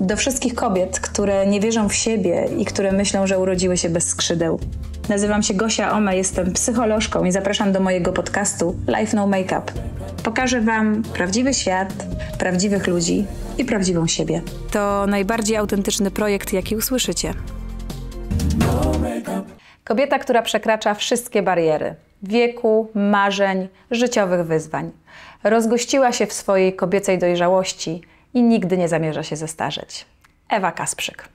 Do wszystkich kobiet, które nie wierzą w siebie i które myślą, że urodziły się bez skrzydeł. Nazywam się Gosia Ome, jestem psycholożką i zapraszam do mojego podcastu Life No Makeup. Pokażę Wam prawdziwy świat, prawdziwych ludzi i prawdziwą siebie. To najbardziej autentyczny projekt, jaki usłyszycie. Kobieta, która przekracza wszystkie bariery wieku, marzeń, życiowych wyzwań. Rozgościła się w swojej kobiecej dojrzałości i nigdy nie zamierza się zestarzeć. Ewa Kasprzyk.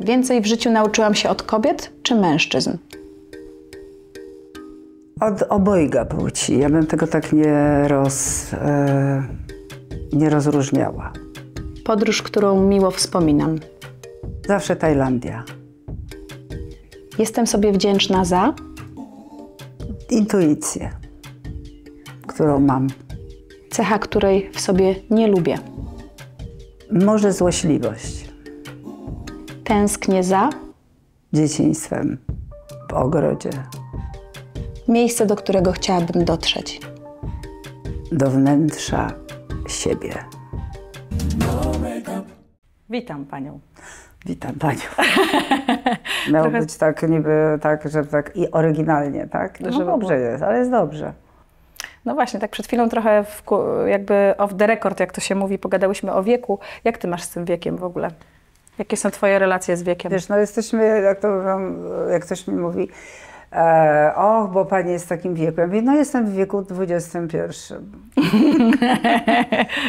Więcej w życiu nauczyłam się od kobiet czy mężczyzn? Od obojga płci. Ja bym tego tak nie, roz, e, nie rozróżniała. Podróż, którą miło wspominam. Zawsze Tajlandia. Jestem sobie wdzięczna za Intuicję, którą mam. Cecha, której w sobie nie lubię. Może złośliwość. Tęsknię za Dzieciństwem w ogrodzie. miejsce, do którego chciałabym dotrzeć. Do wnętrza siebie. Witam Panią. Witam Panią. Miało Trochę- być tak niby tak, że tak i oryginalnie, tak? No Żeby dobrze jest, ale jest dobrze. No właśnie, tak przed chwilą trochę w, jakby off the record, jak to się mówi, pogadałyśmy o wieku. Jak Ty masz z tym wiekiem w ogóle? Jakie są Twoje relacje z wiekiem? Wiesz, no jesteśmy, jak to wam, jak ktoś mi mówi, e, och, bo pani jest w takim wieku. Ja mówię, no jestem w wieku XXI.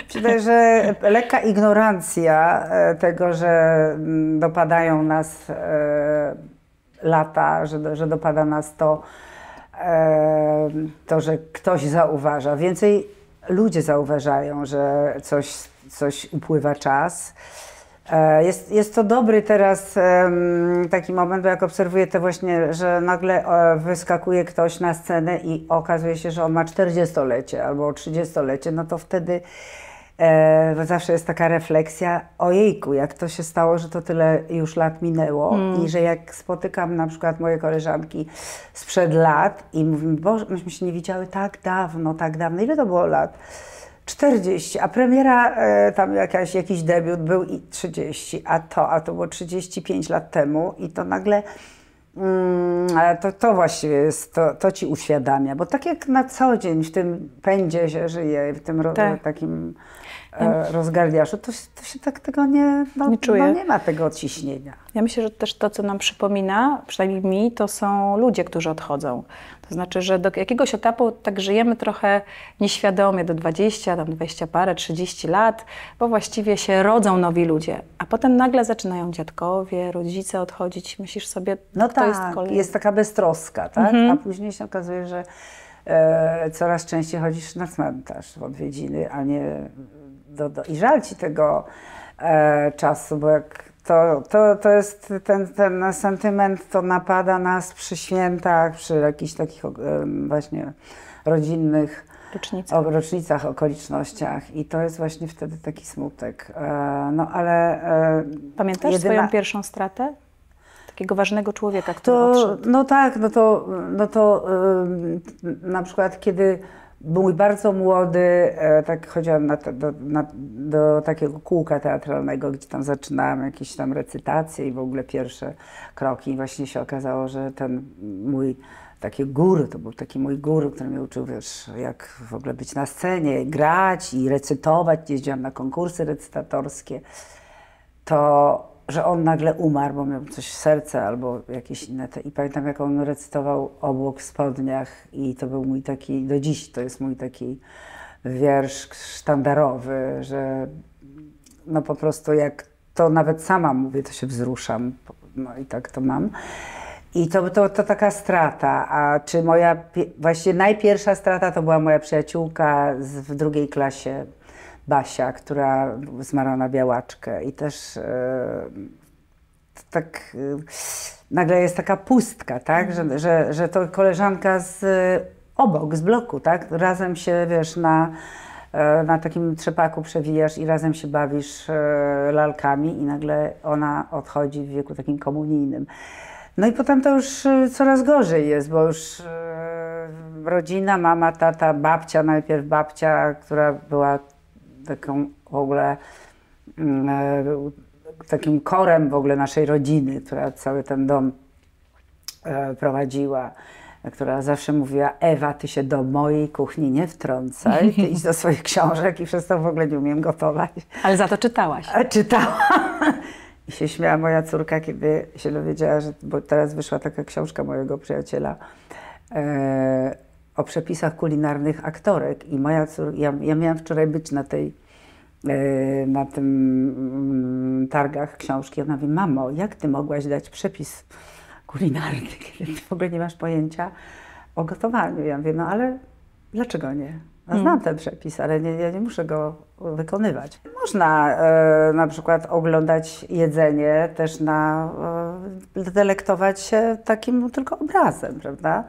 Myślę, że lekka ignorancja e, tego, że mm, dopadają nas e, lata, że, że dopada nas to, to, że ktoś zauważa. Więcej ludzie zauważają, że coś, coś upływa czas. E, Jest, jest to dobry teraz taki moment, bo jak obserwuję to właśnie, że nagle e, wyskakuje ktoś na scenę i okazuje się, że on ma 40-lecie albo 30-lecie, no to wtedy e, zawsze jest taka refleksja, ojejku, jak to się stało, że to tyle już lat minęło i że jak spotykam na przykład moje koleżanki sprzed lat i mówimy, Boże, myśmy się nie widziały tak dawno, tak dawno, ile to było lat? 40, a premiera, e, tam jakaś, jakiś debiut był i 30, a to, a to było 35 lat temu i to nagle, mm, to, to właściwie jest, to, to ci uświadamia, bo tak jak na co dzień w tym pędzie się żyje, w tym Tak. takim e, rozgardiaszu, to, się- to się tak tego nie, no, Nie czuję. No, nie ma tego ciśnienia. Ja myślę, że też to, co nam przypomina, przynajmniej mi, to są ludzie, którzy odchodzą. To znaczy, że do jakiegoś etapu tak żyjemy trochę nieświadomie, do 20, tam 20 parę, 30 lat, bo właściwie się rodzą nowi ludzie, a potem nagle zaczynają dziadkowie, rodzice odchodzić. Myślisz sobie, No tak, jest jest, kolejny? taka beztroska, tak? A później się okazuje, że e, coraz częściej chodzisz na cmentarz w odwiedziny, a nie do, do... I żal ci tego e, czasu, bo jak to, to, to jest ten, ten sentyment, to napada nas przy świętach, przy jakichś takich właśnie rodzinnych Rocznica. o rocznicach, okolicznościach i to jest właśnie wtedy taki smutek. E, no ale... E, Pamiętasz jedyna- swoją pierwszą stratę? Takiego ważnego człowieka, który To, odszedł. no tak, no to, no to na przykład kiedy mój bardzo młody, e, tak chodziłam na, do, na, do takiego kółka teatralnego, gdzie tam zaczynałam jakieś tam recytacje i w ogóle pierwsze kroki. I właśnie się okazało, że ten mój taki guru, to był taki mój guru, który mnie uczył, wiesz, jak w ogóle być na scenie, grać i recytować. Jeździłam na konkursy recytatorskie to, że on nagle umarł, bo miał coś w serce albo jakieś inne. Te. I pamiętam, jak on recytował obłok w spodniach i to był mój taki, do dziś to jest mój taki wiersz sztandarowy, że no po prostu jak to nawet sama mówię, to się wzruszam, no i tak to mam. I to, to, to taka strata, a czy moja, właściwie najpierwsza strata to była moja przyjaciółka z, w drugiej klasie, Basia, która zmarła na białaczkę i też e, tak e, nagle jest taka pustka, tak, że, że, że to koleżanka z obok, z bloku, tak, razem się, wiesz, na, e, na takim trzepaku przewijasz i razem się bawisz e, lalkami i nagle ona odchodzi w wieku takim komunijnym. No i potem to już e, coraz gorzej jest, bo już e, rodzina, mama, tata, babcia, najpierw babcia, która była taką w ogóle mm, e, takim korem w ogóle naszej rodziny, która cały ten dom e, prowadziła, która zawsze mówiła, Ewa, ty się do mojej kuchni nie wtrącaj, ty idź do swoich książek i przez to w ogóle nie umiem gotować. Ale za to czytałaś. A czytałam. I się śmiała moja córka, kiedy się dowiedziała, że, bo teraz wyszła taka książka mojego przyjaciela e, o przepisach kulinarnych aktorek. I moja córka, ja, ja miałam wczoraj być na tej, e, na tym mm, targach książki. Ona mówi, mamo, jak ty mogłaś dać przepis kulinarny, kiedy ty w ogóle nie masz pojęcia o gotowaniu? Ja mówię, no ale dlaczego nie? No, znam ten przepis, ale nie, ja nie muszę go wykonywać. Można e, na przykład oglądać jedzenie, też na, e, delektować się takim tylko obrazem, prawda?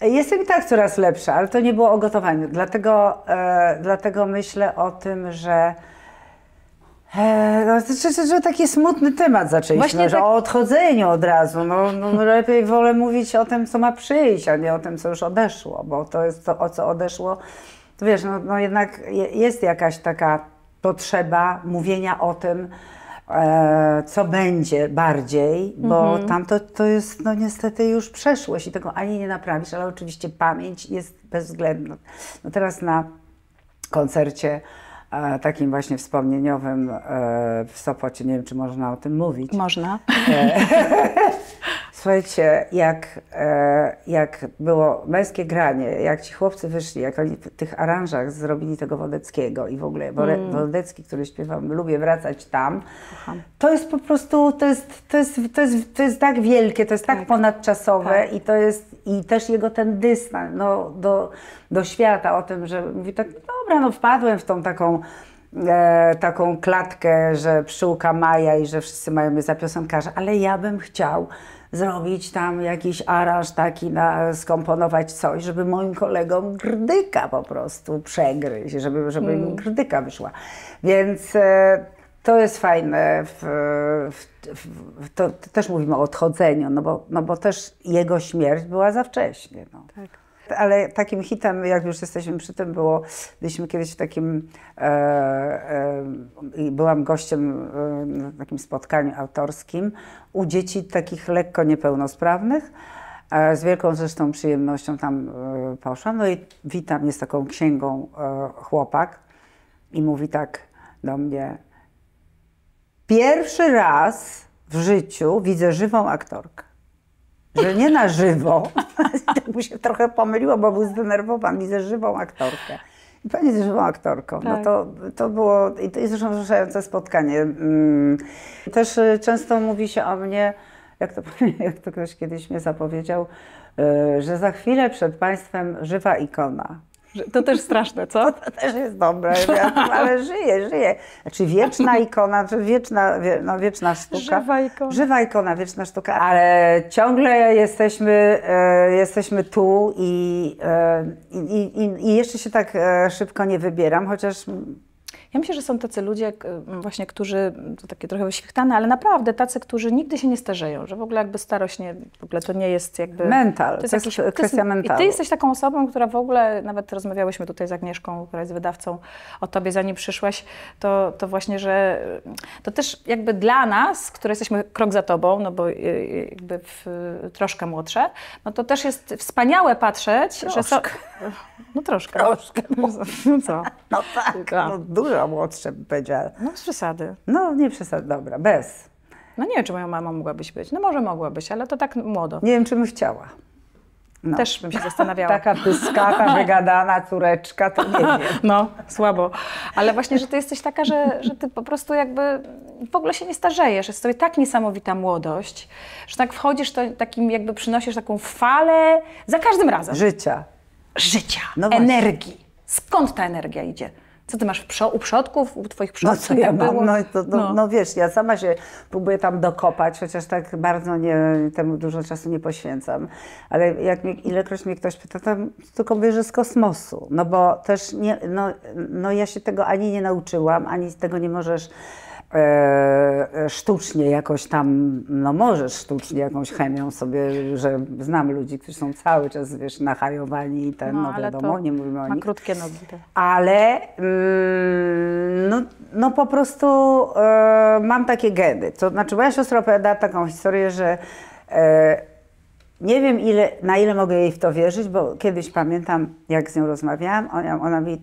Jestem i tak coraz lepsza, ale to nie było o gotowaniu. Dlatego, e, dlatego myślę o tym, że E, No, to, że, że taki smutny temat zaczęliśmy, Właśnie że tak- o odchodzeniu od razu. No, no lepiej wolę mówić o tym, co ma przyjść, a nie o tym, co już odeszło, bo to jest to, o co odeszło. To wiesz, no, no jednak je- jest jakaś taka potrzeba mówienia o tym, co będzie bardziej, bo tam to, to jest no niestety już przeszłość i tego ani nie naprawisz, ale oczywiście pamięć jest bezwzględna. No teraz na koncercie e, takim właśnie wspomnieniowym e, w Sopocie, nie wiem, czy można o tym mówić. Można. Słuchajcie, jak, e, jak było męskie granie, jak ci chłopcy wyszli, jak oni w tych aranżach zrobili tego Wodeckiego i w ogóle Wore- Wodecki, który śpiewam, lubię wracać tam, to jest po prostu, to jest, to jest, to jest, to jest tak wielkie, to jest tak, ponadczasowe i to jest, i też jego ten dystans no, do, do świata o tym, że mówi tak, dobra, no wpadłem w tą taką e, taką klatkę, że pszczółka Maja i że wszyscy mają mnie za piosenkarza, ale ja bym chciał zrobić tam jakiś aranż taki, na, skomponować coś, żeby moim kolegom grdyka po prostu przegryźć, żeby, żeby im grdyka wyszła. Więc e, to jest fajne, w, w, w, to, to też mówimy o odchodzeniu, no bo, no bo też jego śmierć była za wcześnie. No. Ale takim hitem, jak już jesteśmy przy tym, było, byliśmy kiedyś w takim, e, e, byłam gościem e, na takim spotkaniu autorskim u dzieci takich lekko niepełnosprawnych. E, z wielką zresztą przyjemnością tam e, poszłam. No i witam mnie z taką księgą chłopak i mówi tak do mnie, pierwszy raz w życiu widzę żywą aktorkę że nie na żywo. tak mu się trochę pomyliło, bo był zdenerwowany. Widzę żywą aktorkę. I pani jest żywą aktorką. No Tak. to, to było, i to jest zresztą wzruszające spotkanie. Mm. Też y, często mówi się o mnie, jak to, jak to ktoś kiedyś mnie zapowiedział, y, że za chwilę przed państwem żywa ikona. To też straszne, co? To też jest dobre, ale żyje, żyje. Znaczy wieczna ikona, czy wieczna, wie, no wieczna sztuka. Żywa ikona. Żywa ikona, wieczna sztuka, ale ciągle jesteśmy, e, jesteśmy tu i, e, i, i, i jeszcze się tak e, szybko nie wybieram, chociaż Ja myślę, że są tacy ludzie k- właśnie, którzy, to takie trochę wyświechtane, ale naprawdę tacy, którzy nigdy się nie starzeją, że w ogóle jakby starość nie, w ogóle to nie jest jakby... Mental, to jest kwestia I mentalu. ty jesteś taką osobą, która w ogóle, nawet rozmawiałyśmy tutaj z Agnieszką, która jest wydawcą, o tobie zanim przyszłaś, to, to właśnie, że to też jakby dla nas, które jesteśmy krok za tobą, no bo y, y, jakby w, troszkę młodsze, no to też jest wspaniałe patrzeć, że są... No troszkę. Troszkę. No co? no Tak. no, dużo młodsze bym powiedziała. No bez przesady. No nie przesad, dobra, bez. No nie wiem, czy moja mama mogłabyś być. No może mogłabyś, ale to tak młodo. Nie wiem, czy bym chciała. No. Też bym się zastanawiała. Taka pyskata, wygadana córeczka, to nie wiem. No, słabo. Ale właśnie, że ty jesteś taka, że, że ty po prostu jakby w ogóle się nie starzejesz. Jest w tobie tak niesamowita młodość, że tak wchodzisz, to takim jakby przynosisz taką falę za każdym razem. Życia. Życia, No energii. Skąd ta energia idzie? Co ty masz przo- u przodków, u twoich No przodków? co ja tak mam? No, to, no, No. no. wiesz, ja sama się próbuję tam dokopać, chociaż tak bardzo nie, temu dużo czasu nie poświęcam. Ale jak mnie, ilekroć mnie ktoś pyta, to tylko bierze z kosmosu. No bo też nie, no, no ja się tego ani nie nauczyłam, ani z tego nie możesz sztucznie jakoś tam, no możesz sztucznie jakąś chemią sobie, że znam ludzi, którzy są cały czas, wiesz, nachajowani i ten, no, ale wiadomo, nie mówimy o nich. krótkie nogi. To. Ale mm, no, no po prostu e, mam takie geny. To znaczy moja siostra opowiada taką historię, że e, nie wiem ile, na ile mogę jej w to wierzyć, bo kiedyś pamiętam, jak z nią rozmawiałam, ona, ona e,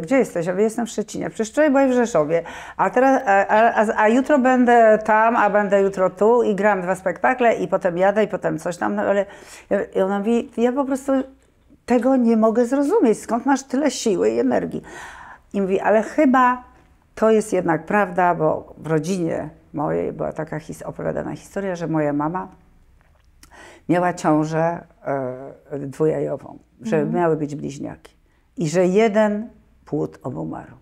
gdzie jesteś? Ja mówię, jestem w Szczecinie. Przecież wczoraj byłeś w Rzeszowie, a, teraz, a, a, a jutro będę tam, a będę jutro tu i gram dwa spektakle i potem jadę i potem coś tam, no ale i ona mówi, ja po prostu tego nie mogę zrozumieć, skąd masz tyle siły i energii. I mówi, ale chyba to jest jednak prawda, bo w rodzinie mojej była taka his opowiadana historia, że moja mama miała ciążę e, dwujajową, że Mhm. miały być bliźniaki i że jeden płód obumarł.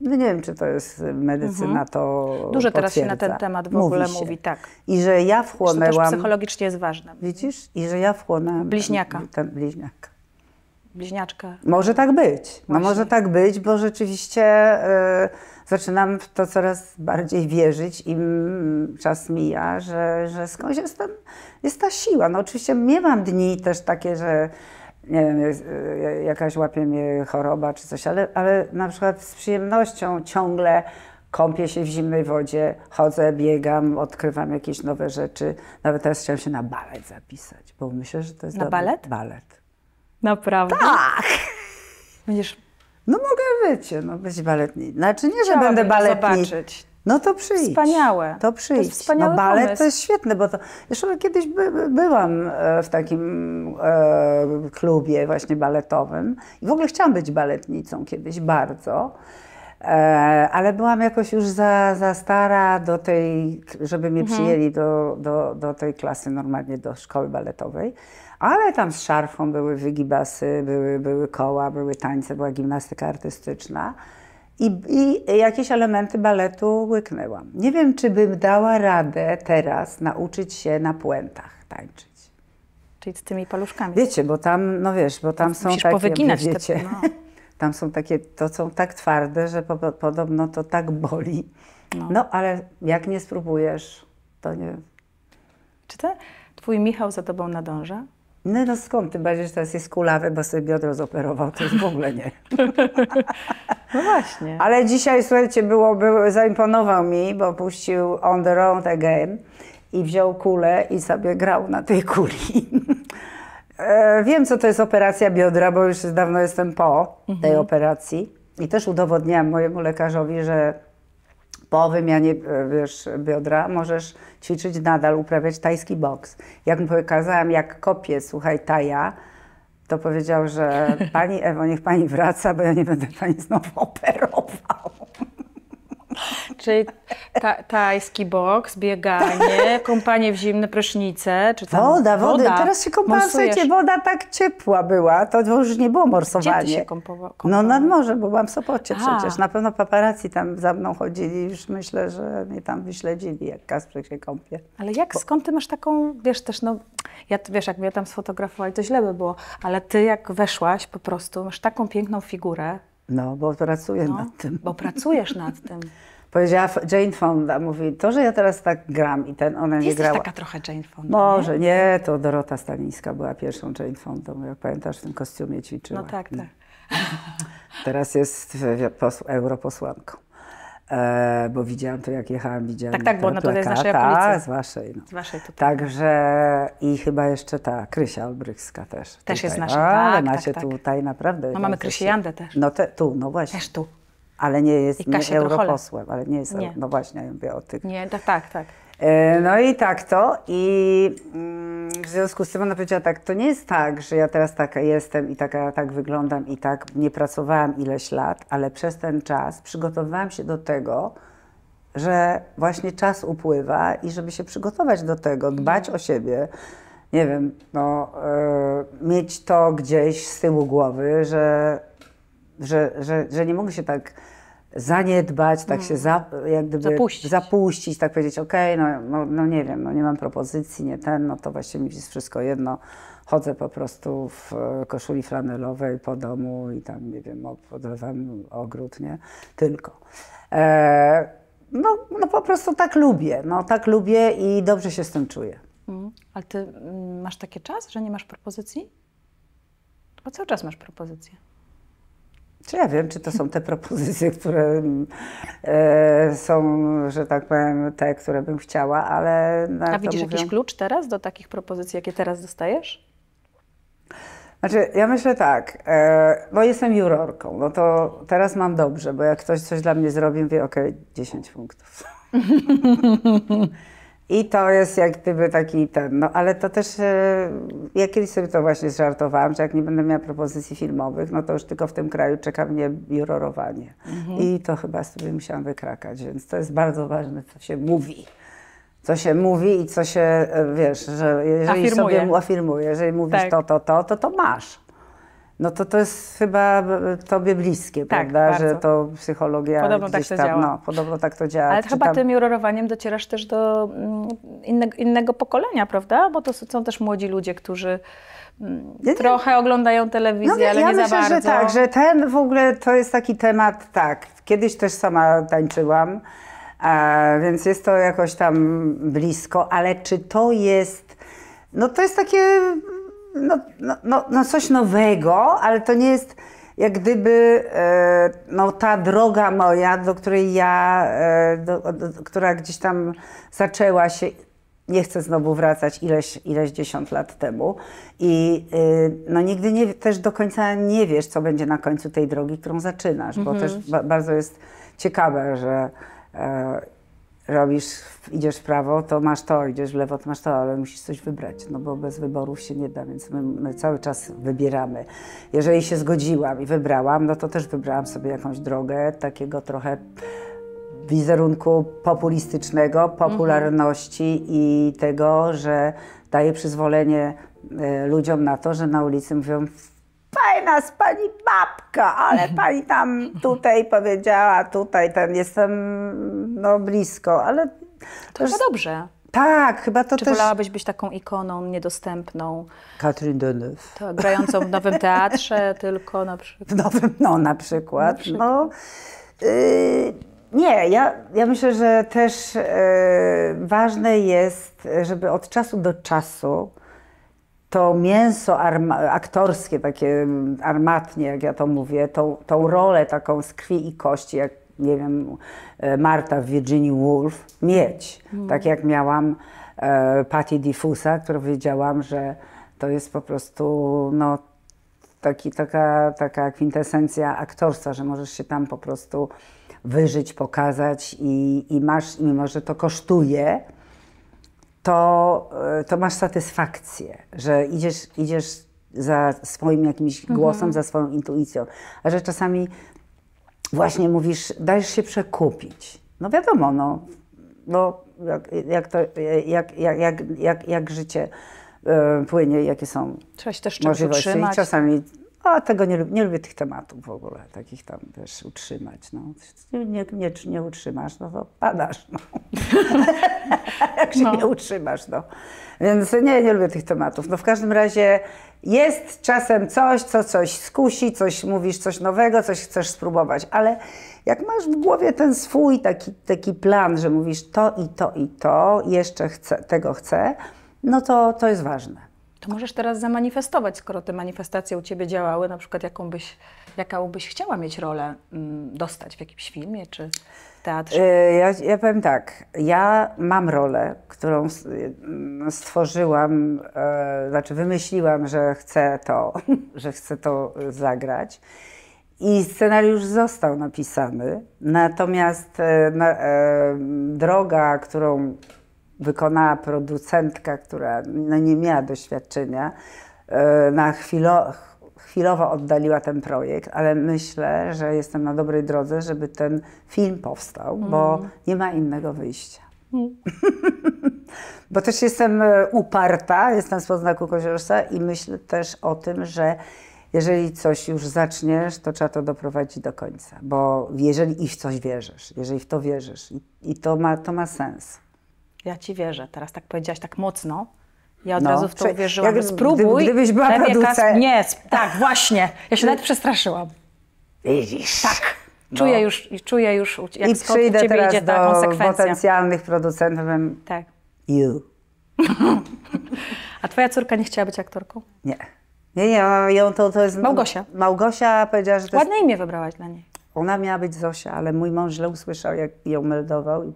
No nie wiem, czy to jest medycyna, to Mhm. Dużo teraz się na ten temat w ogóle się. mówi, tak. I że ja To też wchłonęłam, psychologicznie jest ważne. widzisz, i że ja wchłonęłam Bliźniaka. Ten, ten bliźniaka. Bliźniaczka. Może tak być. No Właśnie. może tak być, bo rzeczywiście e, zaczynam w to coraz bardziej wierzyć, im czas mija, że, że skądś jest, ten, jest ta siła. No oczywiście miewam dni też takie, że nie wiem, e, jakaś łapie mnie choroba czy coś, ale, ale na przykład z przyjemnością ciągle kąpię się w zimnej wodzie, chodzę, biegam, odkrywam jakieś nowe rzeczy. Nawet teraz chciałam się na balet zapisać, bo myślę, że to jest Na dobry balet? Balet. Naprawdę? Tak! Będziesz No mogę być, no być baletnicą. Znaczy nie, że Chciałabym będę to baletnicą. zobaczyć. No to przyjdź. Wspaniałe. To To przyjdź. wspaniały no balet pomysł. to jest świetne, bo to... Zresztą kiedyś by, by, byłam e, w takim e, klubie właśnie baletowym i w ogóle chciałam być baletnicą kiedyś bardzo. E, ale byłam jakoś już za, za stara do tej, żeby mnie Mhm. przyjęli do, do, do tej klasy normalnie, do szkoły baletowej. Ale tam z szarfą były wygibasy, były, były koła, były tańce, była gimnastyka artystyczna. I, I jakieś elementy baletu łyknęłam. Nie wiem, czy bym dała radę teraz nauczyć się na puentach tańczyć. Czyli z tymi paluszkami. Wiecie, bo tam, no wiesz, bo tam są Musisz takie, powyginać te- wiecie, no. tam są takie, to są tak twarde, że po, podobno to tak boli. No. No. ale jak nie spróbujesz, to nie... Czy to twój Michał za tobą nadąża? No, no skąd, tym bardziej, że teraz jest kulawy, bo sobie biodro zoperował, to już w ogóle nie. No właśnie. Ale dzisiaj, słuchajcie, było, było, zaimponował mi, bo puścił On the Road Again i wziął kulę i sobie grał na tej kuli. E, Wiem, co to jest operacja biodra, bo już dawno jestem po tej operacji. I też udowodniłam mojemu lekarzowi, że po wymianie e, wiesz, biodra możesz ćwiczyć nadal, uprawiać tajski boks. Jak mu pokazałam, jak kopię, słuchaj, taja, to powiedział, że pani Ewo, niech pani wraca, bo ja nie będę pani znowu operował. Czyli ta, tajski boks, bieganie, kąpanie w zimne prysznice, czy tam Woda, woda. Teraz się kąpałam, słuchajcie, woda tak ciepła była, to już nie było morsowanie. Gdzie ty się kąpowa- No nad morze, bo byłam w Sopocie Aha. przecież. Na pewno paparazzi tam za mną chodzili, już myślę, że mnie tam wyśledzili, jak Kasprek się kąpie. Ale jak, skąd ty masz taką, wiesz też, no, ja, wiesz, jak mnie tam sfotografowali, to źle by było, ale ty jak weszłaś po prostu, masz taką piękną figurę, No, bo pracuję no, nad tym. bo pracujesz nad tym. Powiedziała Jane Fonda, mówi, to, że ja teraz tak gram i ten, ona Ty nie jesteś grała. taka trochę Jane Fonda, Może, nie, to Dorota Stalińska była pierwszą Jane Fondą, jak pamiętasz, w tym kostiumie ćwiczyła. No tak, tak. Teraz jest europosłanką. E, bo widziałam to, jak jechałam, widziałam Tak, tak, bo ona tutaj z naszej okolicy. Z waszej. No. Z waszej tutaj. Także i chyba jeszcze ta Krysia Olbrychska też. Też jest tutaj. nasza, Ale tak, macie tak, tak. tutaj naprawdę. No mamy Krysię się- Jandę też. No te, tu, no właśnie. Też tu. Ale nie jest nie europosłem, ale nie jest, Nie. no właśnie, ja mówię o tych. Nie, tak, tak, tak. E, No i tak to. I mm, w związku z tym ona powiedziała tak, to nie jest tak, że ja teraz taka jestem i taka, tak wyglądam i tak nie pracowałam ileś lat, ale przez ten czas przygotowywałam się do tego, że właśnie czas upływa i żeby się przygotować do tego, dbać o siebie, nie wiem, no, e, mieć to gdzieś z tyłu głowy, że, że, że, że nie mogę się tak zaniedbać, tak się za, jak gdyby Zapuścić. zapuścić, tak powiedzieć, okej, no, no, no nie wiem, no nie mam propozycji, nie ten, no to właściwie mi jest wszystko jedno. Chodzę po prostu w e, koszuli flanelowej po domu i tam, nie wiem, podlewam ogród, nie? Tylko. E, no, no po prostu tak lubię, no tak lubię i dobrze się z tym czuję. Mm. Ale ty mm, masz taki czas, że nie masz propozycji? Bo cały czas masz propozycje. Czy ja wiem, czy to są te propozycje, które e, są, że tak powiem, te, które bym chciała, ale... A widzisz mówią- jakiś klucz teraz do takich propozycji, jakie teraz dostajesz? Znaczy, ja myślę tak, e, bo jestem jurorką, no to teraz mam dobrze, bo jak ktoś coś dla mnie zrobi, mówię, okej, 10 punktów. I to jest jak gdyby taki ten, no ale to też, e, ja kiedyś sobie to właśnie żartowałam, że jak nie będę miała propozycji filmowych, no to już tylko w tym kraju czeka mnie jurorowanie. I to chyba sobie musiałam wykrakać, więc to jest bardzo ważne, co się mówi. Co się mówi i co się, e, wiesz, że jeżeli Afirmuje. sobie mu afirmuje, jeżeli mówisz Tak. to, to, to, to to masz. No to to jest chyba e, tobie bliskie, Tak, prawda, że bardzo. to psychologia Podobno tak to tam, działa. no, podobno tak to działa. Ale Czy chyba tam- tym jurorowaniem docierasz też do mm, innego, innego pokolenia, prawda? Bo to są też młodzi ludzie, którzy mm, Ja nie- trochę oglądają telewizję, No, ale ja nie myślę, za bardzo. że tak, że ten w ogóle to jest taki temat, tak, kiedyś też sama tańczyłam, a, więc jest to jakoś tam blisko, ale czy to jest, no to jest takie, no, no, no, no coś nowego, ale to nie jest jak gdyby e, no, ta droga moja, do której ja, e, do, do, która gdzieś tam zaczęła się nie chcę znowu wracać ileś, ileś dziesiąt lat temu. I y, no, nigdy nie, też do końca nie wiesz, co będzie na końcu tej drogi, którą zaczynasz, bo też ba bardzo jest ciekawe, że e, robisz, idziesz w prawo, to masz to, idziesz w lewo, to masz to, ale musisz coś wybrać, no bo bez wyborów się nie da, więc my, my cały czas wybieramy. Jeżeli się zgodziłam i wybrałam, no to też wybrałam sobie jakąś drogę takiego trochę wizerunku populistycznego, popularności i tego, że daje przyzwolenie e, ludziom na to, że na ulicy mówią fajna jest pani babka, ale pani tam tutaj powiedziała, tutaj ten jestem no blisko, ale To chyba dobrze. tak, chyba to Czy też... wolałabyś być taką ikoną niedostępną, Catherine Deneuve. to, grającą w Nowym Teatrze tylko na przykład? W nowym, no na przykład. No, y, nie, ja, ja myślę, że też y, ważne jest, żeby od czasu do czasu to mięso aktorskie, takie mm, armatnie, jak ja to mówię, tą, tą rolę taką z krwi i kości, jak nie wiem, e, Marta w Virginia Woolf, mieć. Tak jak miałam e, Patty Diffusa, którą wiedziałam, że to jest po prostu no, taki, taka, taka kwintesencja aktorstwa, że możesz się tam po prostu wyżyć, pokazać i, i masz, mimo że to kosztuje, to, e, to masz satysfakcję, że idziesz, idziesz za swoim jakimś głosem, za swoją intuicją, a że czasami właśnie mówisz, dajesz się przekupić. No wiadomo, no, no jak, jak, to, jak, jak, jak, jak, jak życie e, płynie, jakie są Trzeba się też możliwości. I czasami, a tego nie, nie lubię tych tematów w ogóle, takich tam też utrzymać. No. Nie, nie, nie, nie utrzymasz, no to padasz. No. Jak się No. nie utrzymasz, no. Więc nie, nie lubię tych tematów. No w każdym razie jest czasem coś, co coś skusi, coś mówisz, coś nowego, coś chcesz spróbować, ale jak masz w głowie ten swój taki, taki plan, że mówisz to i to i to, jeszcze chcę, tego chcę, no to to jest ważne. To możesz teraz zamanifestować, skoro te manifestacje u Ciebie działały, na przykład jaką byś, jaką byś chciała mieć rolę mm, dostać w jakimś filmie czy teatrze? E, Ja, ja powiem tak, ja mam rolę, którą s- m, stworzyłam, e, znaczy wymyśliłam, że chcę to, że chcę to zagrać. I scenariusz został napisany, natomiast e, e, droga, którą wykonała producentka, która no, nie miała doświadczenia, e, na chwilo, chwilowo oddaliła ten projekt, ale myślę, że jestem na dobrej drodze, żeby ten film powstał, bo nie ma innego wyjścia. Bo też jestem e, uparta, jestem z podznaku koziorsa i myślę też o tym, że jeżeli coś już zaczniesz, to trzeba to doprowadzić do końca. Bo jeżeli i w coś wierzysz, jeżeli w to wierzysz, i, i to, ma, to ma sens. Ja Ci wierzę, teraz tak powiedziałaś tak mocno. Ja od No, razu w to uwierzyłam. jak- Spróbuj. gdy- gdybyś była producent- Nie, tak, właśnie. Ja się nawet przestraszyłam. Widzisz? Tak. Czuję już, czuję już, jak I przyjdę Ciebie teraz idzie ta do konsekwencja. potencjalnych producentów, Tak. you. A Twoja córka nie chciała być aktorką? Nie. Nie, nie, ją to, to jest... Małgosia. Małgosia powiedziała, że to jest... Ładne imię wybrałaś dla niej. Ona miała być Zosia, ale mój mąż źle usłyszał, jak ją meldował. I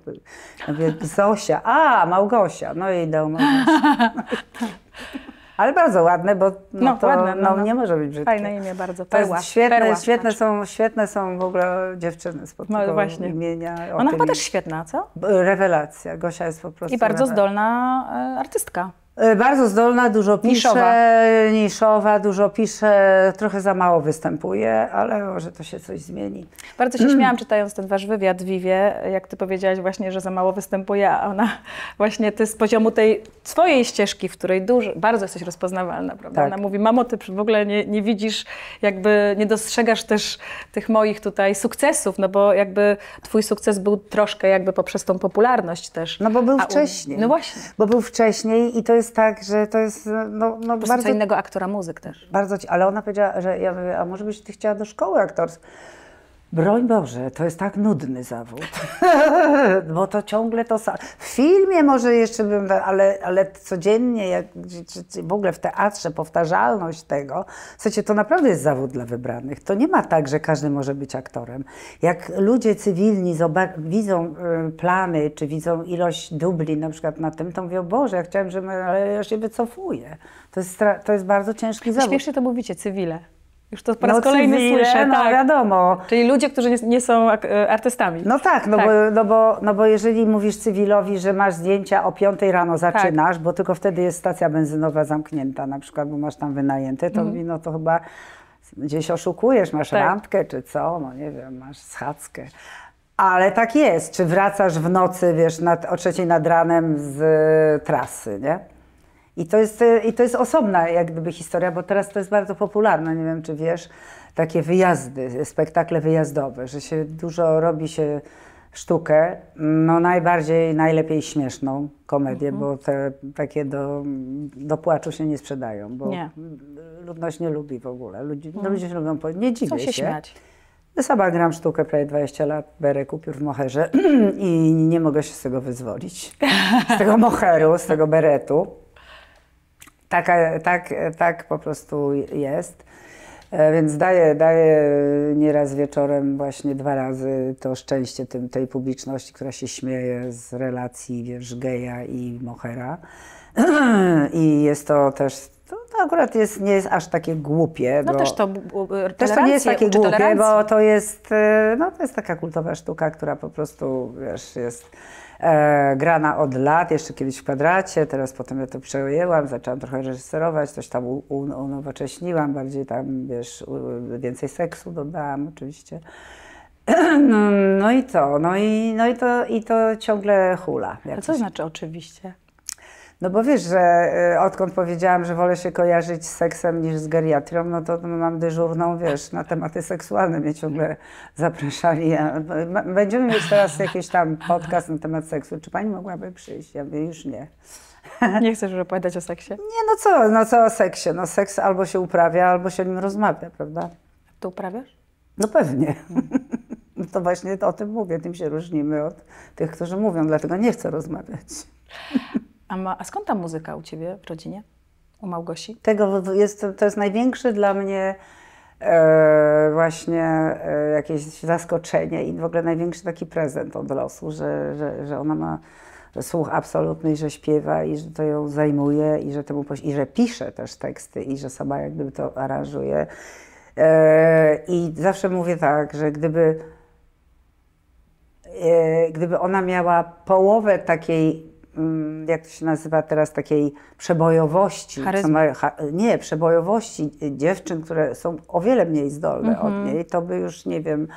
mówię, Zosia, a, Małgosia. No i dał Małgosia. Ale bardzo ładne, bo no, No, to ładne, no, no, no. nie może być brzydkie. Fajne imię bardzo. To jest świetne, Perła, świetne, znaczy. są, świetne są w ogóle dziewczyny z No właśnie. imienia. Ona chyba też świetna, co? Rewelacja. Gosia jest po prostu I bardzo rewelacja. zdolna e, artystka. E, Bardzo zdolna, dużo pisze, Niszowa. niszowa, dużo pisze, trochę za mało występuje, ale może to się coś zmieni. Bardzo się śmiałam czytając ten wasz wywiad w Wiwie, jak ty powiedziałaś właśnie, że za mało występuje, a ona właśnie ty z poziomu tej swojej ścieżki, w której dużo, bardzo jesteś rozpoznawalna, prawda? Tak. Ona mówi, mamo, ty w ogóle nie, nie widzisz, jakby nie dostrzegasz też tych moich tutaj sukcesów, no bo jakby twój sukces był troszkę jakby poprzez tą popularność też. No bo był A u- wcześniej. No właśnie. Bo był wcześniej i to jest tak, że to jest no, no bardzo, co innego aktora muzyk też. bardzo... ci- Ale ona powiedziała, że ja mówię, a może byś ty chciała do szkoły aktorskiej? Broń Boże, to jest tak nudny zawód, bo to ciągle to samo. W filmie może jeszcze bym, ale, ale codziennie, jak, w ogóle w teatrze, powtarzalność tego, słuchajcie, to naprawdę jest zawód dla wybranych. To nie ma tak, że każdy może być aktorem. Jak ludzie cywilni widzą y, plany, czy widzą ilość dubli na przykład na tym, to mówią, Boże, ja chciałem, żeby, ale ja się wycofuję. To jest, to jest bardzo ciężki zawód. Śmiesznie to mówicie, cywile. Już to po raz No, kolejny cywile, słyszę. no tak. wiadomo. Czyli ludzie, którzy nie, nie są e, artystami. No tak, no, Tak. Bo, no, bo, no bo jeżeli mówisz cywilowi, że masz zdjęcia o 5 rano zaczynasz, bo tylko wtedy jest stacja benzynowa zamknięta na przykład, bo masz tam wynajęte, to mówi, no to chyba gdzieś oszukujesz, masz Tak. randkę czy co, no nie wiem, masz schadzkę. Ale tak jest, czy wracasz w nocy, wiesz, nad, o trzeciej nad ranem z e, trasy, nie? I to, jest, e, I to jest osobna jak gdyby historia, bo teraz to jest bardzo popularne, nie wiem czy wiesz, takie wyjazdy, spektakle wyjazdowe, że się dużo robi się sztukę, no najbardziej, najlepiej śmieszną komedię, Mhm. bo te takie do, do płaczu się nie sprzedają, bo Nie. ludność nie lubi w ogóle. Ludzie, no. ludzie lubią, po- nie dziwię Chcą się śmiać. ja sama gram sztukę prawie 20 lat, berek upiór w moherze i nie mogę się z tego wyzwolić. Z tego moheru, z tego beretu. Taka, tak, tak po prostu jest. E, Więc daję, daję nieraz wieczorem właśnie dwa razy to szczęście tym, tej publiczności, która się śmieje z relacji, wiesz, geja i mochera. I jest to też, to, akurat jest, nie jest aż takie głupie. No bo... też to bu- Też to nie jest takie głupie, tolerancji. bo to jest, e, no, to jest taka kultowa sztuka, która po prostu, wiesz, jest e, grana od lat, jeszcze kiedyś w kwadracie, teraz potem ja to przejęłam, zaczęłam trochę reżyserować, coś tam u, u, unowocześniłam, bardziej tam, wiesz, u, więcej seksu dodałam oczywiście. No, no i to, no i, no i to, i to ciągle hula. A co znaczy oczywiście? No bo wiesz, że y, odkąd powiedziałam, że wolę się kojarzyć z seksem niż z geriatrią, no to mam dyżurną, wiesz, na tematy seksualne mnie ciągle zapraszali. Będziemy mieć teraz jakiś tam podcast na temat seksu. Czy pani mogłaby przyjść? Ja mówię, już nie. Nie chcesz już opowiadać o seksie? Nie, no co, no co o seksie? No seks albo się uprawia, albo się o nim rozmawia, prawda? Tu uprawiasz? No pewnie. No to właśnie o tym mówię, tym się różnimy od tych, którzy mówią, dlatego nie chcę rozmawiać. A, ma, a skąd ta muzyka u ciebie w rodzinie? U Małgosi? Tego jest, to jest największy dla mnie e, właśnie e, jakieś zaskoczenie i w ogóle największy taki prezent od losu, że, że, że ona ma słuch absolutny że śpiewa i że to ją zajmuje i że, temu, i że pisze też teksty i że sama jak gdyby to aranżuje. E, I zawsze mówię tak, że gdyby e, gdyby ona miała połowę takiej, jak to się nazywa teraz, takiej przebojowości, ha, nie, przebojowości dziewczyn, które są o wiele mniej zdolne Mhm. od niej, to by już, nie wiem,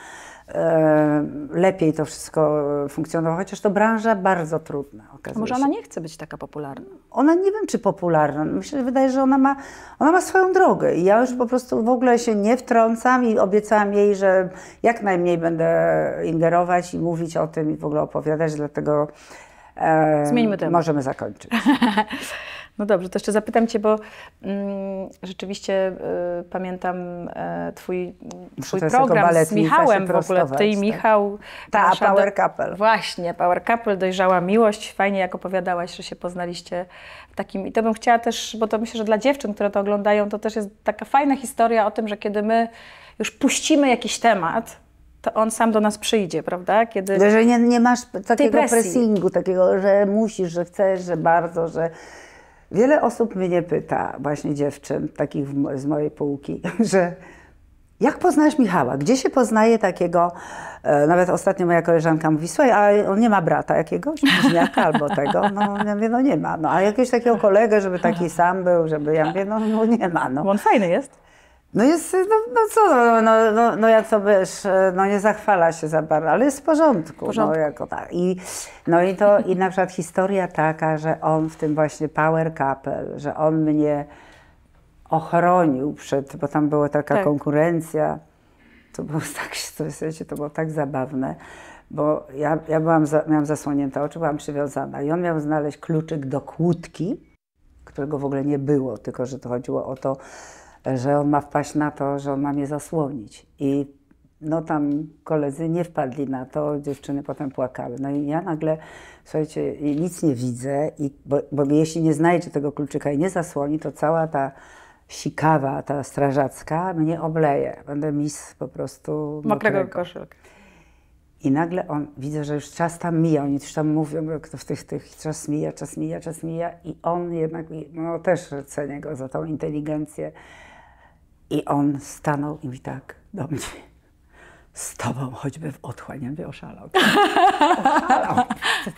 e, lepiej to wszystko funkcjonowało, chociaż to branża bardzo trudna może ona nie chce być taka popularna? Ona nie wiem, czy popularna. Myślę, że wydaje, że ona ma, ona ma swoją drogę. I ja już po prostu w ogóle się nie wtrącam i obiecałam jej, że jak najmniej będę ingerować i mówić o tym i w ogóle opowiadać, dlatego e, Zmieńmy temat. możemy zakończyć. No dobrze, to jeszcze zapytam Cię, bo mm, rzeczywiście y, pamiętam y, Twój, twój program z Michałem w ogóle, Ty i tak. Michał. Ta, wasza Power Couple. Właśnie, Power Couple, dojrzała miłość. Fajnie jak opowiadałaś, że się poznaliście w takim... I to bym chciała też, bo to myślę, że dla dziewczyn, które to oglądają, to też jest taka fajna historia o tym, że kiedy my już puścimy jakiś temat, to on sam do nas przyjdzie, prawda? Kiedy... Że nie, nie masz takiego presji. pressingu, takiego, że musisz, że chcesz, że bardzo, że... Wiele osób mnie pyta, właśnie dziewczyn, takich z mojej półki, że jak poznałeś Michała? Gdzie się poznaje takiego, e, nawet ostatnio moja koleżanka mówi, słuchaj, a on nie ma brata jakiegoś, bliźniaka albo tego? No ja mówię, no nie ma. No a jakiegoś takiego kolegę, żeby taki sam był, żeby, ja mówię, no, no nie ma, no. On fajny jest. No jest, no, no co, no, no, no, no jak to wiesz, no nie zachwala się za bardzo, ale jest w porządku. porządku. No, jako tak. I, no i to, i na przykład historia taka, że on w tym właśnie Power Couple, że on mnie ochronił przed, bo tam była taka Tak. konkurencja, to było tak, to, w sensie, to było tak zabawne, bo ja, ja byłam za, miałam zasłonięte oczy, byłam przywiązana i on miał znaleźć kluczyk do kłódki, którego w ogóle nie było, tylko że to chodziło o to, że on ma wpaść na to, że on ma mnie zasłonić. I no tam koledzy nie wpadli na to, dziewczyny potem płakały. No i ja nagle, słuchajcie, nic nie widzę, i, bo, bo jeśli nie znajdzie tego kluczyka i nie zasłoni, to cała ta sikawa, ta strażacka mnie obleje. Będę mis po prostu Mokrego koszulka. i nagle on, widzę, że już czas tam mija, oni już tam mówią, w tych, tych czas mija, czas mija, czas mija i on jednak, no też cenię go za tą inteligencję. I on stanął i mi tak do mnie, z tobą choćby w otchłań, ja mówię, oszalał. oszalał.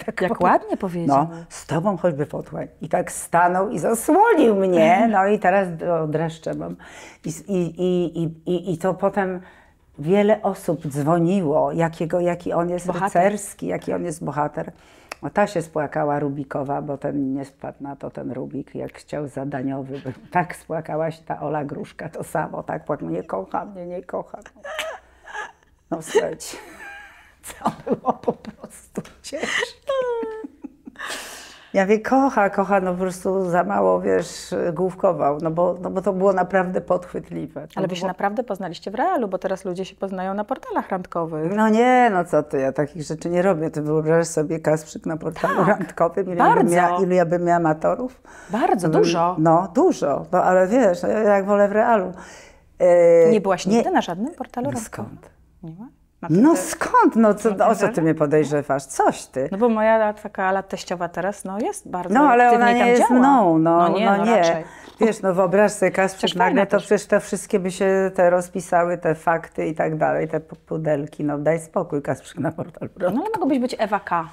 Tak Jak po- ładnie powiedział. No, z tobą choćby w otchłań. I tak stanął i zasłonił mnie, no i teraz dreszcze mam. I, i, i, i, i, I to potem wiele osób dzwoniło, jakiego, jaki on jest Bohater. rycerski, jaki on jest bohater. O, ta się spłakała Rubikowa, bo ten nie spadł na to, ten Rubik, jak chciał zadaniowy. był. Tak spłakała się ta Ola Gruszka, to samo, tak płakał, nie kocha mnie, nie kocha. No, no słuchajcie, było po prostu ciężkie. Ja wie, kocha, kocha, no po prostu za mało, wiesz, główkował, no bo, no bo to było naprawdę podchwytliwe. To Ale wy się było- naprawdę poznaliście w realu, bo teraz ludzie się poznają na portalach randkowych. No nie, no co ty, ja takich rzeczy nie robię. Ty wyobrażasz sobie kasprzyk na portalu Tak, randkowym, ja, bym bardzo. miała, ilu ja bym miała amatorów? Bardzo To by- dużo. No, dużo, no ale wiesz, no, ja jak wolę w realu. E, Nie byłaś nigdy na żadnym portalu No randkowym? skąd? Nie ma? No skąd? No, co, No, o co ty mnie podejrzewasz? Coś ty. No bo moja taka lat teściowa teraz, no jest bardzo No, ale ona nie jest działa. mną, no, no nie, no, raczej. Wiesz, no wyobraź sobie Kasprzyk nagle, to przecież te wszystkie by się te rozpisały, te fakty i tak dalej, te pu- pudelki, no daj spokój Kasprzyk na portal. No ale mogłabyś być Ewa K.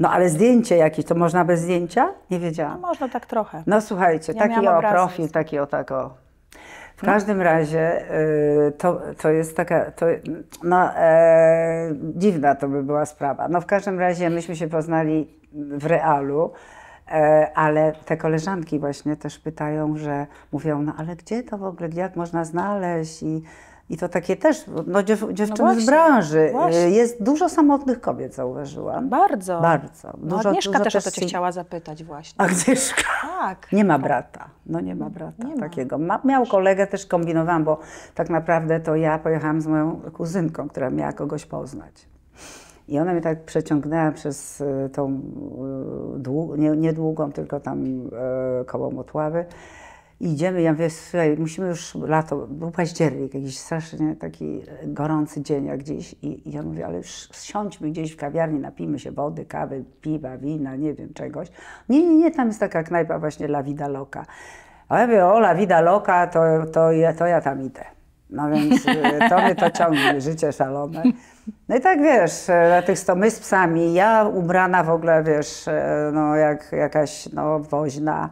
No ale zdjęcie jakieś, to można bez zdjęcia? Nie No wiedziałam. można tak trochę. No słuchajcie, Ja taki o profil, taki o tak o. W każdym razie y, to, to jest taka, to, no e, dziwna to by była sprawa. No w każdym razie myśmy się poznali w realu, e, ale te koleżanki właśnie też pytają, że mówią, no ale gdzie to w ogóle, jak można znaleźć i i to takie też, no dziew, dziewczyny właśnie, z branży. właśnie. Y, Jest dużo samotnych kobiet, zauważyłam. Bardzo. Bardzo. No, Dużo- Agnieszka dużo też o to cię chciała zapytać właśnie. Agnieszka. Tak. Nie ma brata. No nie ma brata Nie takiego. Ma, miał kolegę, też kombinowałam, bo tak naprawdę to ja pojechałam z moją kuzynką, która miała kogoś poznać. I ona mnie tak przeciągnęła przez y, tą dłu- nie, niedługą, tylko tam y, koło Motławy. I idziemy, ja mówię, słuchaj, musimy już lato, był październik, jakiś strasznie taki gorący dzień jak dziś. I, i ja mówię, ale już siądźmy gdzieś w kawiarni, napijmy się wody, kawy, piwa, wina, nie wiem, czegoś. Nie, nie, nie, tam jest taka knajpa właśnie La Vida Loca. A ja mówię, o La Vida Loca, to, to, ja, to ja tam idę. No więc y, to mnie to ciągnie, życie szalone. No i tak wiesz, e, na tych sto my z psami, ja ubrana w ogóle, wiesz, e, no jak jakaś no, woźna,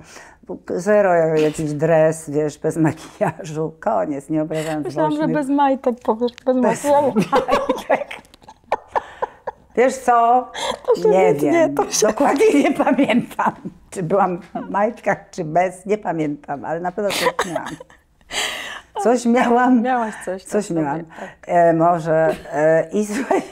zero jak- jakiś dres, wiesz, bez makijażu, koniec, nie obrażając Myślałam, że bez majtek powiesz, bez Bez majtek. majtek. Wiesz co? Nie wiem. nie, się- Dokładnie nie pamiętam, czy byłam w majtkach, czy bez, nie pamiętam, ale na pewno coś miałam. Coś miałam. Miałaś coś. Coś sobie, miałam. tak. E, może. E, I słuchaj.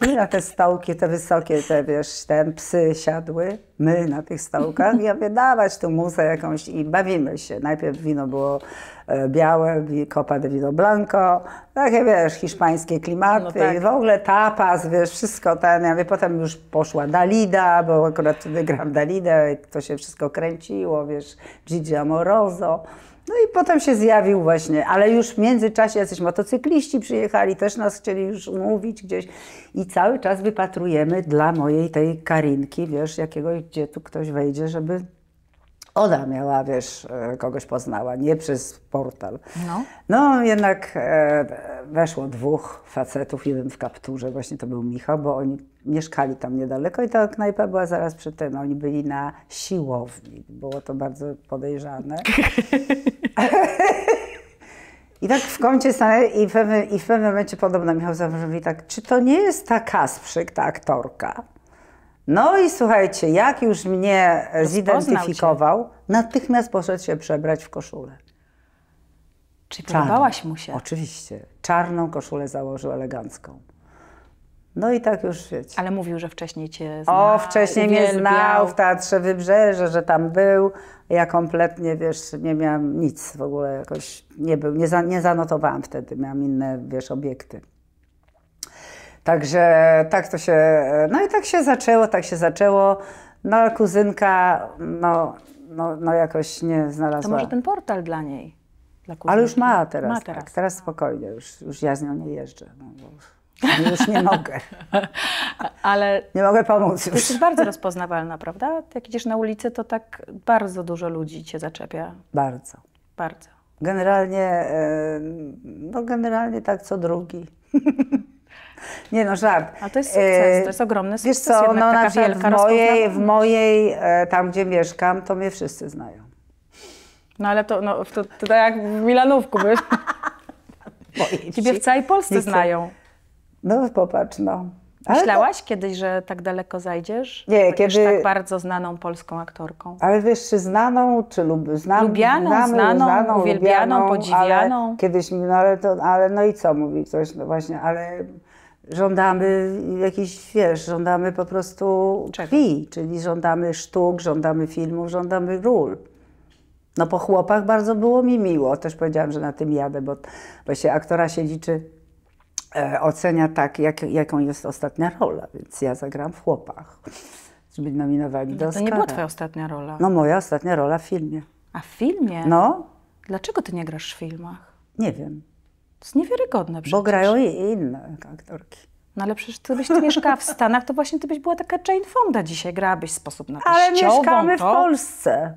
I na te stołki, te wysokie, te wiesz, ten psy siadły, my na tych stołkach. Ja mówię, dawać tu muzę jakąś i bawimy się. Najpierw wino było e, białe, Copa de Vino Blanco, takie wiesz, hiszpańskie klimaty No tak. i w ogóle tapas, wiesz, wszystko ten. Ja mówię, potem już poszła Dalida, bo akurat wtedy gram Dalidę i to się wszystko kręciło, wiesz, Gigi Amoroso. No i potem się zjawił właśnie, ale już w międzyczasie jacyś motocykliści przyjechali, też nas chcieli już umówić gdzieś i cały czas wypatrujemy dla mojej tej Karinki, wiesz, jakiegoś, gdzie tu ktoś wejdzie, żeby ona miała, wiesz, e, kogoś poznała, nie przez portal. No. No jednak e, weszło dwóch facetów, jeden w kapturze, właśnie to był Michał, bo oni mieszkali tam niedaleko i ta knajpa była zaraz przy tym. Oni byli na siłowni, było to bardzo podejrzane. I tak w kącie stanęli i w pewnym, i w pewnym momencie podobno Michał mi tak, czy to nie jest ta Kasprzyk, ta aktorka? No i słuchajcie, jak już mnie zidentyfikował, natychmiast poszedł się przebrać w koszulę. Czyli Czarną. podobałaś mu się. Oczywiście. Czarną koszulę założył elegancką. No i tak już wiecie. Ale mówił, że wcześniej cię znał. O, wcześniej mnie znał w Teatrze Wybrzeże, że tam był. Ja kompletnie, wiesz, nie miałam nic w ogóle jakoś, nie był, nie, za, nie zanotowałam wtedy, miałam inne, wiesz, obiekty. Także tak to się, no i tak się zaczęło, tak się zaczęło. No a kuzynka, no, no, no jakoś nie To znalazła. może ten portal dla niej. Dla Ale już ma teraz, Ma tak, teraz. teraz spokojnie, już, już ja z nią nie jeżdżę. No, już nie mogę, Ale nie mogę pomóc już. jesteś bardzo rozpoznawalna, prawda? Jak idziesz na ulicy, to tak bardzo dużo ludzi cię zaczepia. Bardzo. Bardzo. Generalnie, e, no generalnie tak co drugi. Nie no, żart. Ale to jest sukces, E, to jest ogromny Wiesz sukces. co, jednak no taka wielka w mojej, w mojej e, tam gdzie mieszkam, to mnie wszyscy znają. No ale to, no, to, to tak jak w Milanówku, wiesz? Ciebie w całej Polsce Nikt- znają. No popatrz, no. Ale to- Myślałaś kiedyś, że tak daleko zajdziesz? Nie, Będziesz kiedy- tak bardzo znaną polską aktorką. Ale wiesz, czy znaną, czy lub, znam, Lubianą, znamy, znaną, uwielbianą, lubianą, podziwianą. Ale kiedyś no ale, to, ale no i co mówi ktoś, no właśnie, ale żądamy jakiś, wiesz, żądamy po prostu Czego? krwi, czyli żądamy sztuk, żądamy filmów, żądamy ról. No po chłopach bardzo było mi miło, też powiedziałam, że na tym jadę, bo właśnie aktora się liczy, e, ocenia tak, jak, jaką jest ostatnia rola, więc ja zagram w chłopach, żeby nominowali do No To nie Oscara. była twoja ostatnia rola. No moja ostatnia rola w filmie. A w filmie? No, Dlaczego ty nie grasz w filmach? nie wiem, To jest niewiarygodne przecież. bo grają i inne aktorki. No ale przecież ty byś ty mieszkała w Stanach, to właśnie ty byś była taka Jane Fonda dzisiaj. Grałabyś w sposób na Ale teściową, mieszkamy w to. Polsce.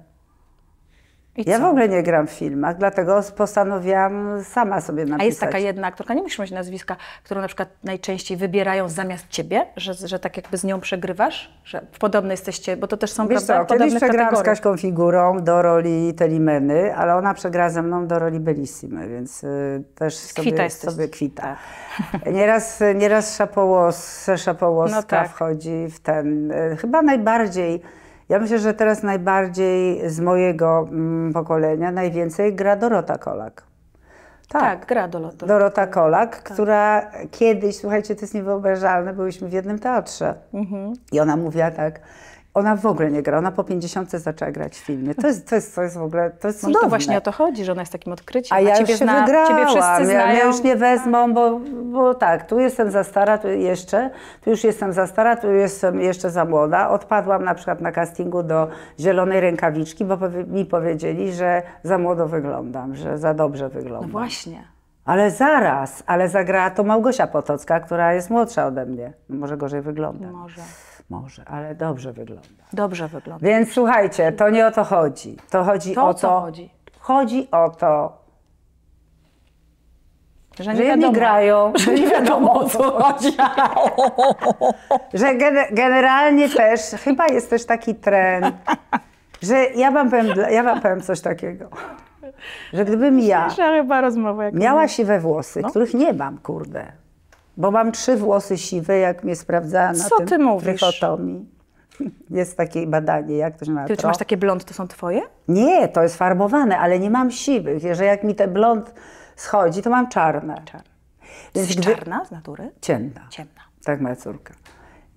I Ja co? w ogóle nie gram w filmach, dlatego postanowiłam sama sobie napisać. A jest taka jedna aktorka, nie musisz mieć nazwiska, którą na przykład najczęściej wybierają zamiast ciebie, że, że tak jakby z nią przegrywasz, że podobne jesteście, bo to też są Wiesz prawda, co, kiedyś przegrałam z. Kaśką Figurą do roli Telimeny, ale ona przegrała ze mną do roli Bellissimy, więc y, też sobie, Kwita sobie kwita. Nieraz, nieraz Szapołos, Szapołowska No tak. wchodzi w ten, y, chyba najbardziej, ja myślę, że teraz najbardziej z mojego mm, pokolenia najwięcej gra Dorota Kolak. Tak, gra do lotu. Dorota Kolak, która kiedyś, słuchajcie, to jest niewyobrażalne, byliśmy w jednym teatrze Mhm. i ona mówiła tak, ona w ogóle nie gra, ona po 50 zaczęła grać w filmie. To jest, to jest, to jest w ogóle, to jest Może cudowne. to właśnie o to chodzi, że ona jest takim odkryciem. A ja ciebie już się zna, wygrałam, Ciebie wszyscy ja, znają. mnie już nie wezmą, bo, bo tak, tu jestem za stara, tu jeszcze, tu już jestem za stara, tu jestem jeszcze za młoda. Odpadłam na przykład na castingu do Zielonej Rękawiczki, bo mi powiedzieli, że za młodo wyglądam, że za dobrze No wyglądam. właśnie. Ale zaraz, ale zagrała to Małgosia Potocka, która jest młodsza ode mnie. Może gorzej wygląda. Może. Może, ale dobrze wygląda. Dobrze wygląda. Więc słuchajcie, to nie o to chodzi. To chodzi To o to. co chodzi? Chodzi o to, Że że nie jedni wiadomo. grają, że nie wiadomo o co chodzi. że gene- generalnie też, chyba jest też taki trend, że ja wam powiem, ja wam powiem coś takiego, że gdybym ja Że miała siwe włosy, No. których nie mam, kurde, bo mam trzy włosy siwe, jak mnie sprawdzała na Co tym ty mówisz? trychotomii. Jest takie badanie, jak ktoś ma Ty, czy masz takie blond, to są twoje? Nie, to jest farbowane, ale nie mam siwych. Jeżeli jak mi ten blond schodzi, to mam czarne. Czarne. Jesteś gdy- czarna z natury? Ciemna. Ciemna. Tak, moja córka.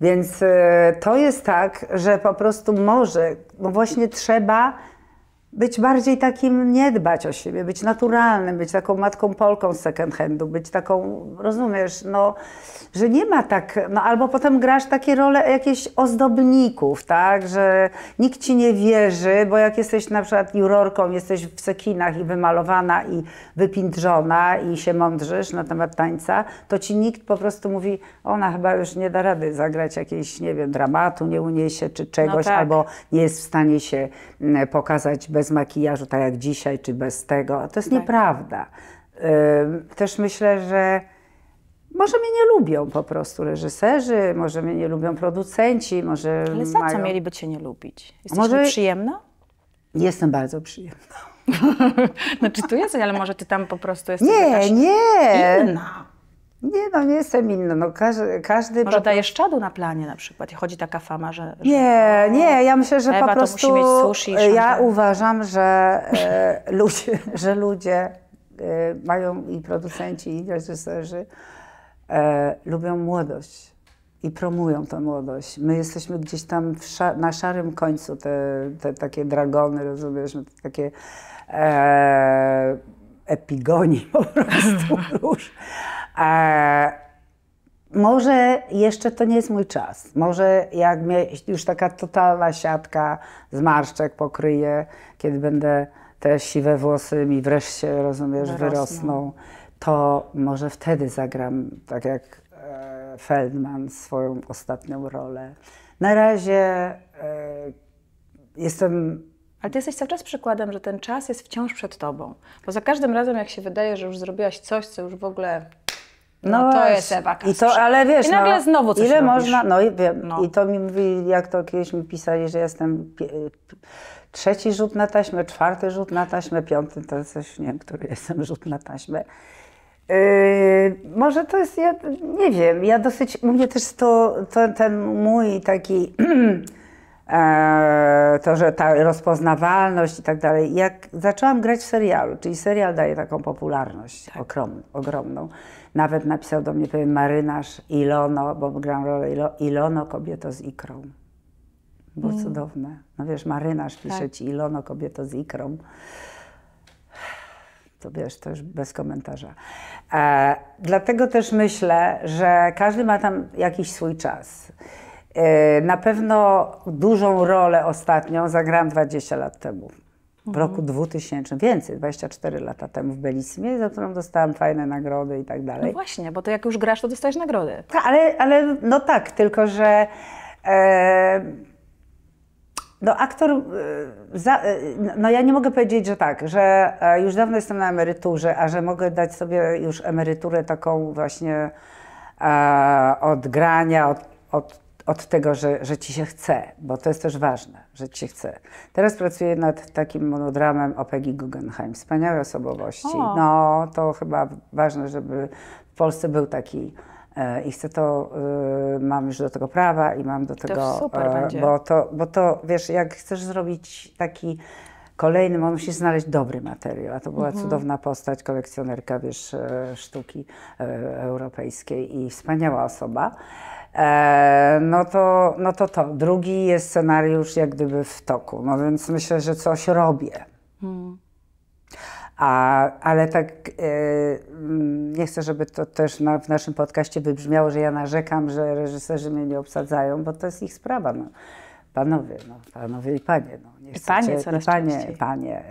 Więc e, to jest tak, że po prostu może, no właśnie trzeba być bardziej takim, nie dbać o siebie, być naturalnym, być taką matką Polką z second handu, być taką, rozumiesz, no, że nie ma tak, no albo potem grasz takie role jakieś ozdobników, tak, że nikt ci nie wierzy, bo jak jesteś na przykład jurorką, jesteś w cekinach i wymalowana i wypindrzona i się mądrzysz na temat tańca, to ci nikt po prostu mówi, ona chyba już nie da rady zagrać jakiejś, nie wiem, dramatu, nie uniesie czy czegoś, tak. albo nie jest w stanie się mm, pokazać bez makijażu, tak jak dzisiaj, czy bez tego. To jest Tak. nieprawda. Też myślę, że może mnie nie lubią po prostu reżyserzy, może mnie nie lubią producenci, może Ale za mają... co mieliby cię nie lubić? Jesteś Może- nieprzyjemna? Jestem bardzo przyjemna. Znaczy tu jesteś, ale może ty tam po prostu jesteś Nie, nie. inna. Nie, no nie jestem inna. No, każdy, każdy Może po dajesz czadu na planie na przykład i chodzi taka fama, że... że Nie, nie, ja myślę, że Ewa po to prostu musi mieć sushi i ja uważam, że e, ludzie, że ludzie e, mają i producenci, i reżyserzy e, lubią młodość i promują tę młodość. My jesteśmy gdzieś tam na szarym końcu, te, te takie dragony, rozumiesz, no, te takie e, epigoni po prostu róż. E, może jeszcze to nie jest mój czas. Może jak mnie już taka totalna siatka zmarszczek pokryje, kiedy będę te siwe włosy mi wreszcie, rozumiesz, Wyrosną. wyrosną, to może wtedy zagram tak jak e, Feldman swoją ostatnią rolę. Na razie e, jestem Ale ty jesteś cały czas przykładem, że ten czas jest wciąż przed tobą. Bo za każdym razem, jak się wydaje, że już zrobiłaś coś, co już w ogóle... No, to właśnie. jest Ewa I to, ale wiesz, I nagle no, znowu coś ile robisz. można, no i wiem, No. i to mi mówi, jak to kiedyś mi pisali, że jestem trzeci rzut na taśmę, czwarty rzut na taśmę, piąty to coś, nie wiem, który jestem rzut na taśmę. Yy, może to jest, ja nie wiem, ja dosyć, u mnie też to, to ten mój taki, e, to, że ta rozpoznawalność i tak dalej, jak zaczęłam grać w serialu, czyli serial daje taką popularność okrom, ogromną. Nawet napisał do mnie pewien marynarz Ilono, bo gram rolę Ilo, Ilono, kobieto z ikrą. Było cudowne. No wiesz, marynarz pisze Tak. ci Ilono, kobieto z ikrą to wiesz, to już bez komentarza. E, dlatego też myślę, że każdy ma tam jakiś swój czas. E, na pewno dużą rolę ostatnią zagrałam 20 lat temu. W roku 2000, więcej, 24 lata temu w Bellissimie, za którą dostałam fajne nagrody i tak No dalej. właśnie, bo to jak już grasz, to dostajesz nagrody. Tak, ale, ale no tak, tylko że e, no aktor, e, za, e, no ja nie mogę powiedzieć, że tak, że e, już dawno jestem na emeryturze, a że mogę dać sobie już emeryturę taką właśnie e, od grania, od, od, od tego, że, że ci się chce, bo to jest też ważne, że ci się chce. Teraz pracuję nad takim monodramem o Peggy Guggenheim, wspaniałe osobowości. O. No to chyba ważne, żeby w Polsce był taki e, i chcę to, e, mam już do tego prawa i mam do tego, super e, będzie. bo to, bo to, wiesz, jak chcesz zrobić taki kolejny, no musisz znaleźć dobry materiał, a to była Mhm. cudowna postać, kolekcjonerka, wiesz, sztuki e, europejskiej i wspaniała osoba. E, no, to, no to to. Drugi jest scenariusz jak gdyby w toku, no więc myślę, że coś robię. A, ale tak e, mm, nie chcę, żeby to też na, w naszym podcaście wybrzmiało, że ja narzekam, że reżyserzy mnie nie obsadzają, bo to jest ich sprawa. No. Panowie, no, panowie i panie. No, nie I panie coraz i panie, częściej. panie.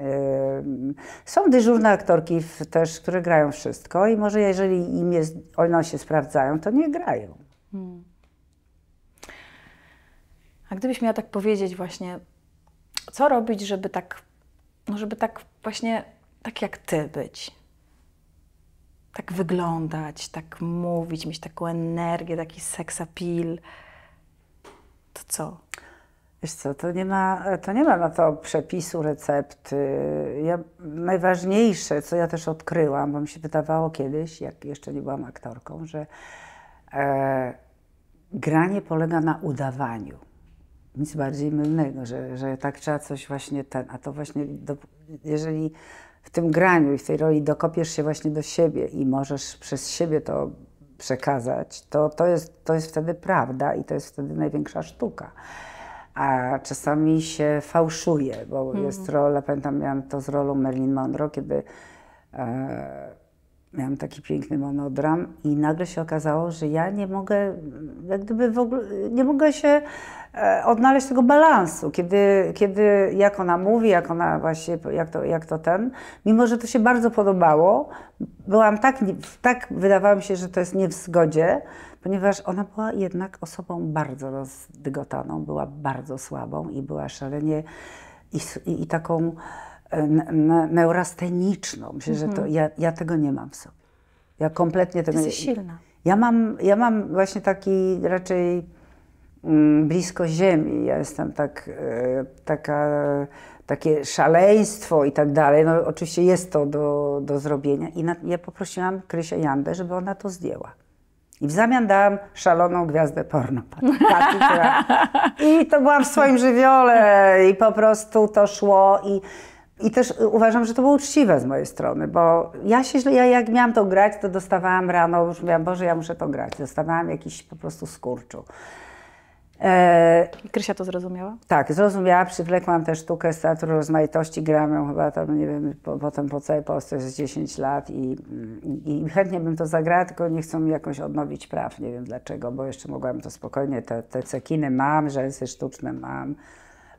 Ym, są dyżurne aktorki w, też, które grają wszystko i może jeżeli im jest, one się sprawdzają, to nie grają. A gdybyś miała tak powiedzieć właśnie, co robić, żeby tak, no żeby tak właśnie, tak jak ty być? Tak wyglądać, tak mówić, mieć taką energię, taki sex appeal. To co? Wiesz co, to nie ma, to nie ma na to przepisu, recepty. Ja, najważniejsze, co ja też odkryłam, bo mi się wydawało kiedyś, jak jeszcze nie byłam aktorką, że e, granie polega na udawaniu. Nic bardziej mylnego, że, że tak trzeba coś właśnie ten, a to właśnie, do, jeżeli w tym graniu i w tej roli dokopiesz się właśnie do siebie i możesz przez siebie to przekazać, to, to, jest, to jest wtedy prawda i to jest wtedy największa sztuka. A czasami się fałszuje, bo jest rola, pamiętam, miałam to z rolą Marilyn Monroe, kiedy e, miałam taki piękny monodram i nagle się okazało, że ja nie mogę, jak gdyby w ogóle, nie mogę się e, odnaleźć tego balansu, kiedy, kiedy jak ona mówi, jak ona właśnie, jak to, jak to ten, mimo że to się bardzo podobało, byłam tak, tak wydawało mi się, że to jest nie w zgodzie, ponieważ ona była jednak osobą bardzo rozdygotaną, była bardzo słabą i była szalenie i, i, i taką neurasteniczną. Myślę, że to ja, ja tego nie mam w sobie. Ja kompletnie tego Jesteś nie silna. Ja mam, ja mam właśnie taki raczej mm, blisko ziemi. Ja jestem tak, e, taka, takie szaleństwo i tak dalej. No oczywiście jest to do, do zrobienia. I na, ja poprosiłam Krysię Jandę, żeby ona to zdjęła. I w zamian dałam szaloną gwiazdę porno. Która... I to byłam w swoim żywiole i po prostu to szło i, i też uważam, że to było uczciwe z mojej strony, bo ja się źle, ja jak miałam to grać, to dostawałam rano, już mówiłam, Boże, ja muszę to grać. Dostawałam jakiś po prostu skurczu. E, Krysia to zrozumiała? tak, zrozumiała, przywlekłam tę sztukę z Teatru Rozmaitości, grałam ją chyba tam, nie wiem, po, potem po całej Polsce z 10 lat i, i, i chętnie bym to zagrała, tylko nie chcą mi jakoś odnowić praw, nie wiem dlaczego, bo jeszcze mogłam to spokojnie, te, te cekiny mam, rzęsy sztuczne mam,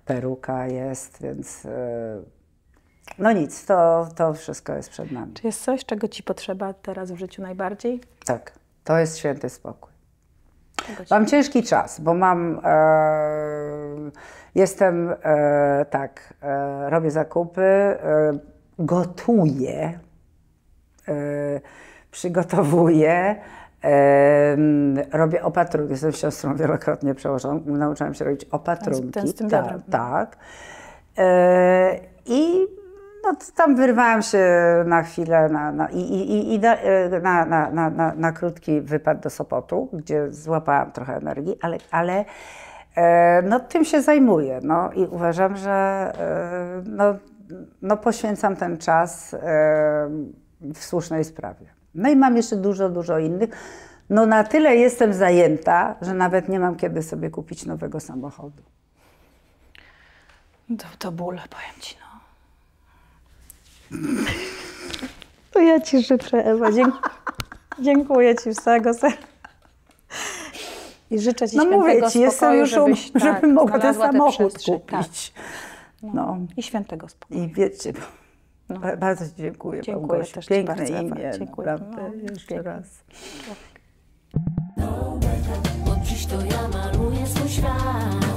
peruka jest, więc e, no nic, to, to wszystko jest przed nami. Czy jest coś, czego ci potrzeba teraz w życiu najbardziej? Tak, to jest święty spokój. Mam ciężki czas, bo mam. E, jestem e, tak, e, robię zakupy, e, gotuję, e, przygotowuję. e, robię opatrunki. Jestem siostrą wielokrotnie przełożoną. Nauczyłam się robić opatrunki. ten z tym tak, tak. I no, tam wyrwałam się na chwilę na, na, i, i, i- e, na, na, na, na, na krótki wypad do Sopotu, gdzie złapałam trochę energii, ale, ale e, no, tym się zajmuję. No, I uważam, że e, no, no, poświęcam ten czas e, w słusznej sprawie. No i mam jeszcze dużo, dużo innych. No na tyle jestem zajęta, że nawet nie mam kiedy sobie kupić nowego samochodu. To, to ból, powiem ci, no. To ja ci życzę, Ewa. Dziękuję, dziękuję ci z całego serca. I życzę ci No świętego mówię ci, jestem już, żebyś, tak, żeby mogła ten samochód przestrzeń. kupić. Tak. No. I świętego spokoju. I wiecie, No. ba- bardzo Ci dziękuję, Dziękuję Małgosiu. też Piękne bardzo, Ewa. imię, Dziękuję. naprawdę, No, jeszcze raz. Dziś to ja maluję swój świat